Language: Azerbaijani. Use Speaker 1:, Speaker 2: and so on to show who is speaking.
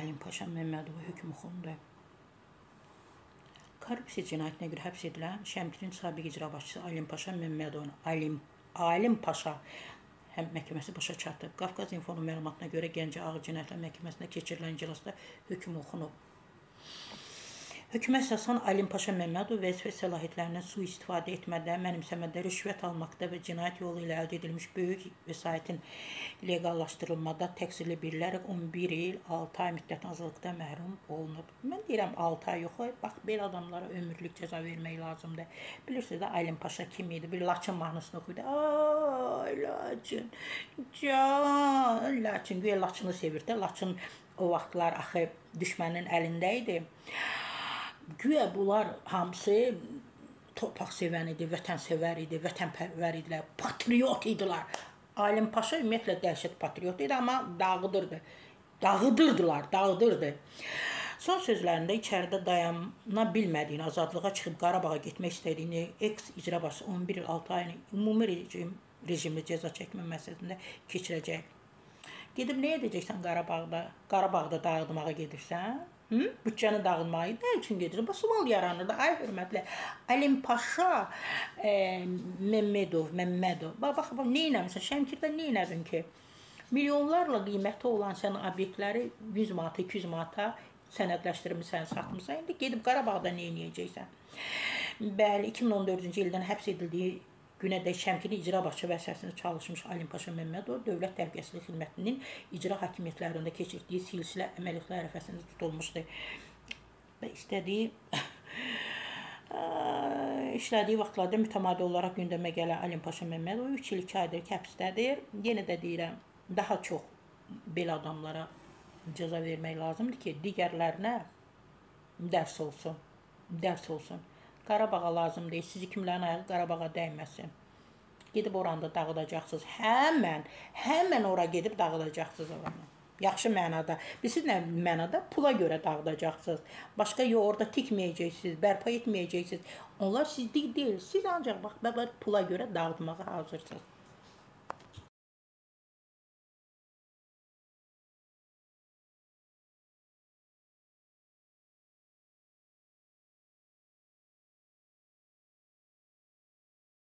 Speaker 1: Alim Paşa Məmmədova hökm oxundu. Korrupsiya cinayətinə görə həbs edilən Şəmkirin sabiq icra başçısı Alim Paşa Məmmədovun Alim Alim Paşa həm məhkəməsi başa çatıb. Qafqaz İnfonun məlumatına görə Gəncə Ağır Cinayətlər Məhkəməsində keçirilən iclasda hökm oxunub. Hökumət əsasən Alim Paşa Məmmədov vəzifə səlahiyyətlərindən sui-istifadə etmədə, mənimsəmədə, rüşvət almaqda və cinayət yolu ilə əldə edilmiş böyük vəsaitin leqallaşdırılmada təqsirli bililərək 11 il 6 ay müddət azadlıqdan məhrum olunub. Mən deyirəm 6 ay yox, bax belə adamlara ömürlük cəza vermək lazımdır. Bilirsiniz də Alim Paşa kim idi? Bir Laçın mahnısını oxuydu. Ay Laçın. Can, Laçın, güya Laçını sevirdi. Laçın o vaxtlar axı düşmənin əlində idi güya bunlar hamısı torpaq sevən idi, vətənsevər idi, vətənpərvər idilər, patriot idilər. Alim Paşa ümumiyyətlə dəhşət patriot idi, amma dağıdırdı. Dağıdırdılar, dağıdırdı. Son sözlərində içəridə dayana bilmədiyini, azadlığa çıxıb Qarabağa getmək istədiyini, eks icra başçısı 11 il 6 ayını ümumi rejim rejimli cəza çəkmə məsələsində keçirəcək. Gedib nə edəcəksən Qarabağda? Qarabağda dağıtmağa gedirsən? Hı? Bütçəni dağıtmayı nə üçün gedir? Bu sual yaranır da. Ay hörmətli Əlim Paşa e, Məmmədov, Məmmədov. Bax bax, bax nə etmisən? Şəmkirdə nə etdin ki? Milyonlarla qiyməti olan sən obyektləri 100 manata, 200 manata sənədləşdirmisən, satmısan. İndi gedib Qarabağda nə edəcəksən? Bəli, 2014-cü ildən həbs edildiyi Günədə Şəmkiri icra başçı vəzifəsində çalışmış Alim Paşa Məmmədov Dövlət Təhlükəsizlik Xidmətinin icra hakimiyyətlərində keçirdiyi silsilə əməliyyatlar ərəfəsində tutulmuşdu. İstədiyi işlədiyi vaxtlarda mütəmadi olaraq gündəmə gələn Alim Paşa Məmmədov 3 il 2 aydır ki, həbsdədir. Yenə də deyirəm, daha çox belə adamlara cəza vermək lazımdır ki, digərlərinə dərs olsun. Dərs olsun. Qarabağa lazım deyil. Sizi kimlərin ayağı Qarabağa dəyməsin. Gedib oranda dağıdacaqsınız. Həmən, həmən ora gedib dağıdacaqsınız oranı. Yaxşı mənada. Bilirsiniz nə mənada? Pula görə dağıdacaqsınız. Başqa yox, orada tikməyəcəksiniz, bərpa etməyəcəksiniz. Onlar sizlik deyil. Siz ancaq bax, bax pula görə dağıtmağa hazırsınız.